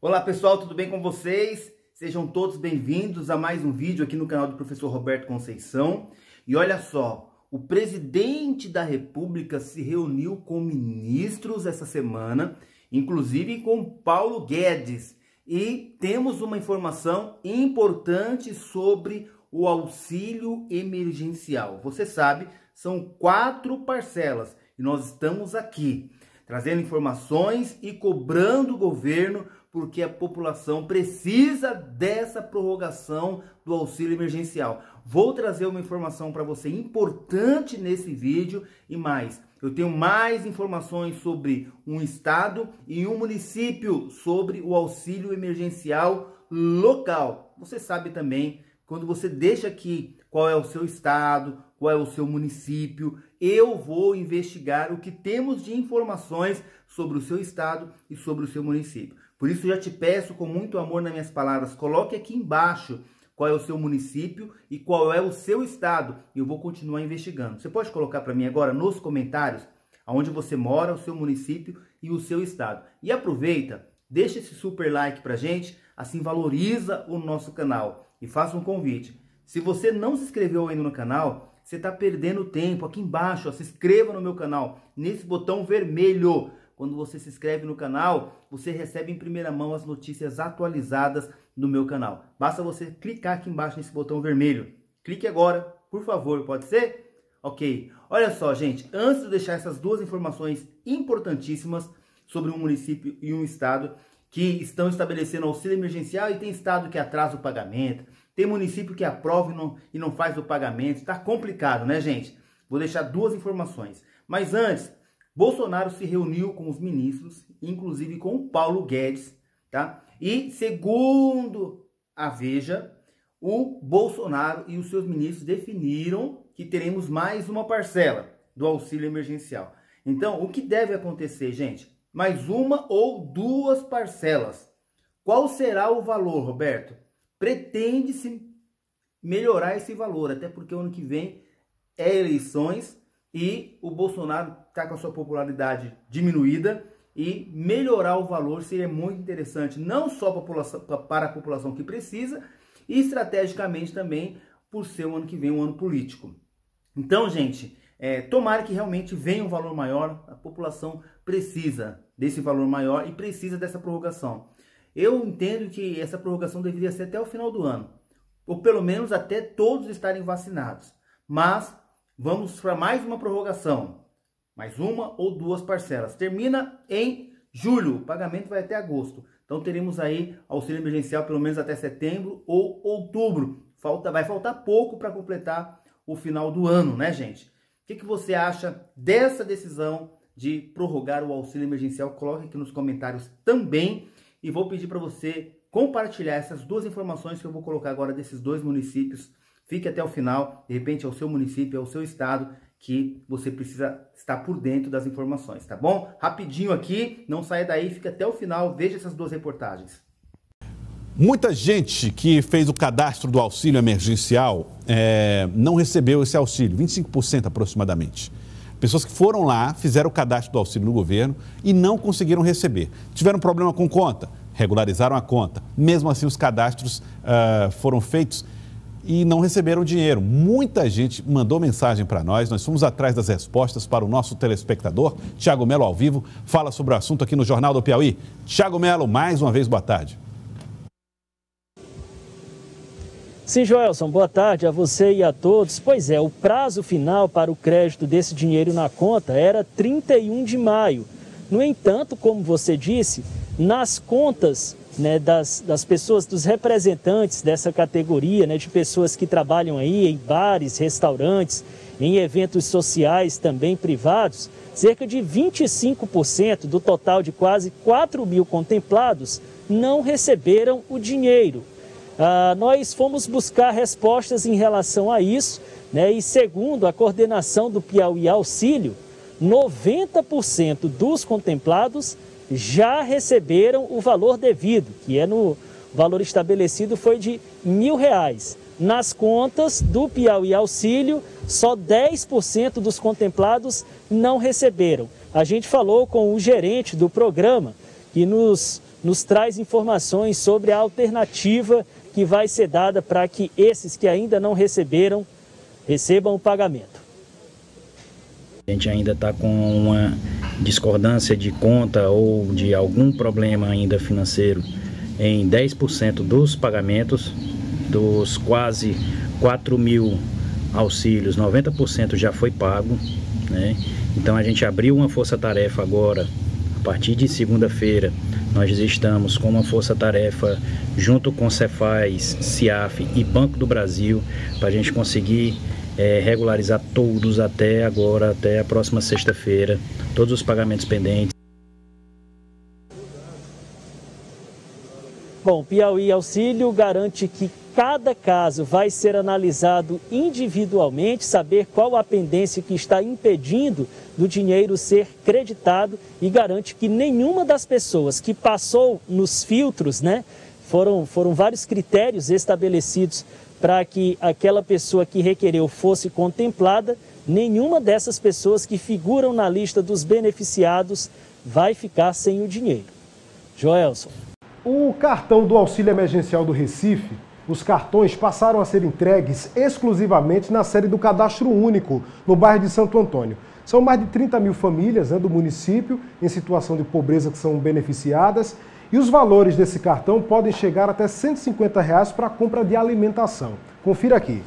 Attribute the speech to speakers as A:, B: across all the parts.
A: Olá pessoal, tudo bem com vocês? Sejam todos bem-vindos a mais um vídeo aqui no canal do professor Roberto Conceição. E olha só, o presidente da República se reuniu com ministros essa semana, inclusive com Paulo Guedes. E temos uma informação importante sobre o auxílio emergencial. Você sabe, são quatro parcelas e nós estamos aqui trazendo informações e cobrando o governo porque a população precisa dessa prorrogação do auxílio emergencial. Vou trazer uma informação para você importante nesse vídeo e mais. Eu tenho mais informações sobre um estado e um município sobre o auxílio emergencial local. Você sabe também quando você deixa aqui qual é o seu estado, qual é o seu município, eu vou investigar o que temos de informações sobre o seu estado e sobre o seu município. Por isso, já te peço com muito amor nas minhas palavras, coloque aqui embaixo qual é o seu município e qual é o seu estado. Eu vou continuar investigando. Você pode colocar para mim agora nos comentários aonde você mora, o seu município e o seu estado. E aproveita, deixa esse super like para gente, assim valoriza o nosso canal. E faça um convite. Se você não se inscreveu ainda no canal, você está perdendo tempo. Aqui embaixo, ó, se inscreva no meu canal, nesse botão vermelho. Quando você se inscreve no canal, você recebe em primeira mão as notícias atualizadas do meu canal. Basta você clicar aqui embaixo nesse botão vermelho. Clique agora, por favor, pode ser? Ok. Olha só, gente, antes de deixar essas duas informações importantíssimas sobre um município e um estado que estão estabelecendo auxílio emergencial e tem estado que atrasa o pagamento, tem município que aprova e não, e não faz o pagamento, está complicado, né, gente? Vou deixar duas informações. Mas antes, Bolsonaro se reuniu com os ministros, inclusive com o Paulo Guedes, tá? E segundo a Veja, o Bolsonaro e os seus ministros definiram que teremos mais uma parcela do auxílio emergencial. Então, o que deve acontecer, gente? Mais uma ou duas parcelas. Qual será o valor, Roberto? Pretende-se melhorar esse valor, até porque o ano que vem é eleições e o Bolsonaro está com a sua popularidade diminuída e melhorar o valor seria muito interessante, não só para a população que precisa, e estrategicamente também por ser o ano que vem um ano político. Então, gente, é, tomara que realmente venha um valor maior, a população precisa desse valor maior e precisa dessa prorrogação. Eu entendo que essa prorrogação deveria ser até o final do ano, ou pelo menos até todos estarem vacinados. Mas Vamos para mais uma prorrogação. Mais uma ou duas parcelas. Termina em julho. O pagamento vai até agosto. Então teremos aí auxílio emergencial pelo menos até setembro ou outubro. Falta, vai faltar pouco para completar o final do ano, né, gente? O que, que você acha dessa decisão de prorrogar o auxílio emergencial? Coloque aqui nos comentários também. E vou pedir para você compartilhar essas duas informações que eu vou colocar agora desses dois municípios Fique até o final, de repente é o seu município, é o seu estado que você precisa estar por dentro das informações, tá bom? Rapidinho aqui, não saia daí, fica até o final, veja essas duas reportagens.
B: Muita gente que fez o cadastro do auxílio emergencial é, não recebeu esse auxílio, 25% aproximadamente. Pessoas que foram lá, fizeram o cadastro do auxílio no governo e não conseguiram receber. Tiveram problema com conta, regularizaram a conta. Mesmo assim, os cadastros uh, foram feitos e não receberam dinheiro. Muita gente mandou mensagem para nós, nós fomos atrás das respostas para o nosso telespectador, Tiago Melo ao vivo, fala sobre o assunto aqui no Jornal do Piauí. Tiago Melo, mais uma vez, boa tarde.
C: Sim, Joelson, boa tarde a você e a todos. Pois é, o prazo final para o crédito desse dinheiro na conta era 31 de maio. No entanto, como você disse, nas contas né, das, das pessoas, dos representantes dessa categoria, né, de pessoas que trabalham aí em bares, restaurantes, em eventos sociais também privados, cerca de 25% do total de quase 4 mil contemplados não receberam o dinheiro. Ah, nós fomos buscar respostas em relação a isso, né, e segundo a coordenação do Piauí Auxílio, 90% dos contemplados já receberam o valor devido, que é no valor estabelecido foi de mil reais. Nas contas do Piauí Auxílio, só 10% dos contemplados não receberam. A gente falou com o gerente do programa que nos nos traz informações sobre a alternativa que vai ser dada para que esses que ainda não receberam recebam o pagamento.
D: A gente ainda está com uma discordância de conta ou de algum problema ainda financeiro em 10% dos pagamentos, dos quase 4 mil auxílios, 90% já foi pago. Né? Então a gente abriu uma força-tarefa agora, a partir de segunda-feira, nós estamos com uma força-tarefa junto com Cefaz, CIAF e Banco do Brasil para a gente conseguir é, regularizar todos até agora, até a próxima sexta-feira, todos os pagamentos pendentes.
C: Bom, Piauí Auxílio garante que cada caso vai ser analisado individualmente, saber qual a pendência que está impedindo do dinheiro ser creditado e garante que nenhuma das pessoas que passou nos filtros, né, foram, foram vários critérios estabelecidos para que aquela pessoa que requereu fosse contemplada, nenhuma dessas pessoas que figuram na lista dos beneficiados vai ficar sem o dinheiro. Joelson.
E: O cartão do auxílio emergencial do Recife, os cartões passaram a ser entregues exclusivamente na série do Cadastro Único, no bairro de Santo Antônio. São mais de 30 mil famílias né, do município em situação de pobreza que são beneficiadas e os valores desse cartão podem chegar até 150 reais para a compra de alimentação. Confira aqui.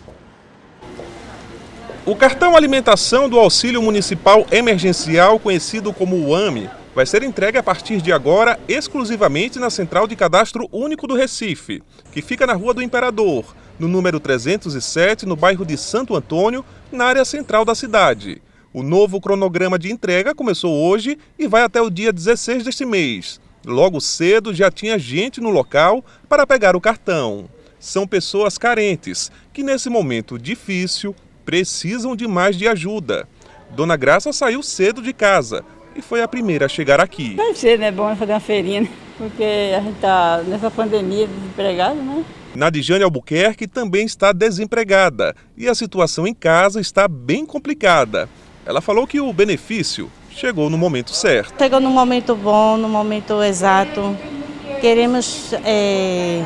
F: O cartão alimentação do Auxílio Municipal Emergencial, conhecido como o AME, vai ser entregue a partir de agora exclusivamente na Central de Cadastro Único do Recife, que fica na Rua do Imperador, no número 307, no bairro de Santo Antônio, na área central da cidade. O novo cronograma de entrega começou hoje e vai até o dia 16 deste mês. Logo cedo já tinha gente no local para pegar o cartão. São pessoas carentes que, nesse momento difícil, precisam de mais de ajuda. Dona Graça saiu cedo de casa e foi a primeira a chegar aqui.
G: Deve ser, né? Bom fazer uma feirinha, né? porque a gente está nessa pandemia desempregado, né?
F: Nadijane Albuquerque também está desempregada e a situação em casa está bem complicada. Ela falou que o benefício chegou no momento certo.
H: Chegou no momento bom, no momento exato. Queremos é,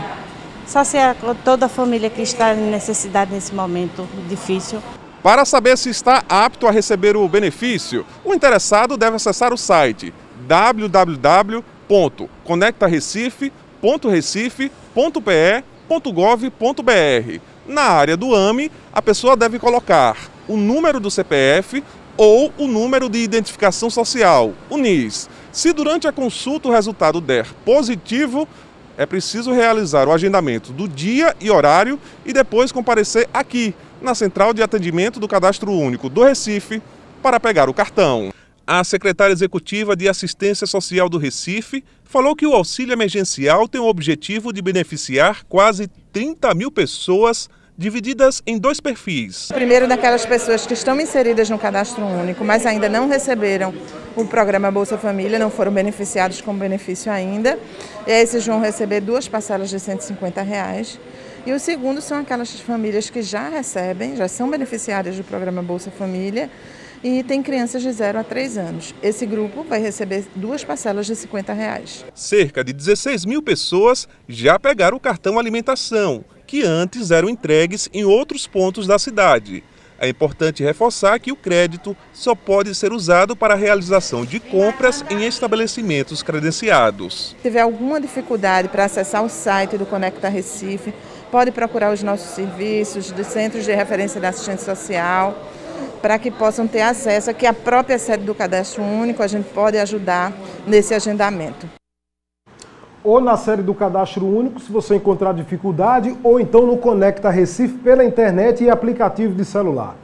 H: saciar toda a família que está em necessidade nesse momento difícil.
F: Para saber se está apto a receber o benefício, o interessado deve acessar o site www.conectarecife.recife.pe.gov.br. Na área do AME, a pessoa deve colocar o número do CPF, ou o número de identificação social, o NIS. Se durante a consulta o resultado der positivo, é preciso realizar o agendamento do dia e horário e depois comparecer aqui, na Central de Atendimento do Cadastro Único do Recife, para pegar o cartão. A secretária executiva de Assistência Social do Recife falou que o auxílio emergencial tem o objetivo de beneficiar quase 30 mil pessoas divididas em dois perfis.
I: Primeiro, daquelas pessoas que estão inseridas no cadastro único, mas ainda não receberam o programa Bolsa Família, não foram beneficiados com benefício ainda. E esses vão receber duas parcelas de 150 reais. E o segundo são aquelas famílias que já recebem, já são beneficiárias do programa Bolsa Família e tem crianças de 0 a 3 anos. Esse grupo vai receber duas parcelas de 50 reais.
F: Cerca de 16 mil pessoas já pegaram o cartão alimentação que antes eram entregues em outros pontos da cidade. É importante reforçar que o crédito só pode ser usado para a realização de compras em estabelecimentos credenciados.
I: Se tiver alguma dificuldade para acessar o site do Conecta Recife, pode procurar os nossos serviços dos centros de referência da assistência social para que possam ter acesso aqui à própria sede do Cadastro Único, a gente pode ajudar nesse agendamento
E: ou na série do Cadastro Único, se você encontrar dificuldade, ou então no Conecta Recife pela internet e aplicativo de celular.